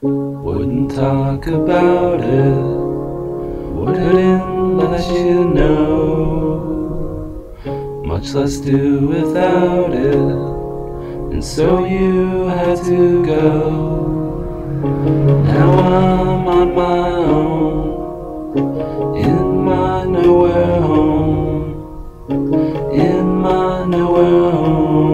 Wouldn't talk about it, wouldn't let you know, much less do without it, and so you had to go. Now I'm on my own, in my nowhere home, in my nowhere home.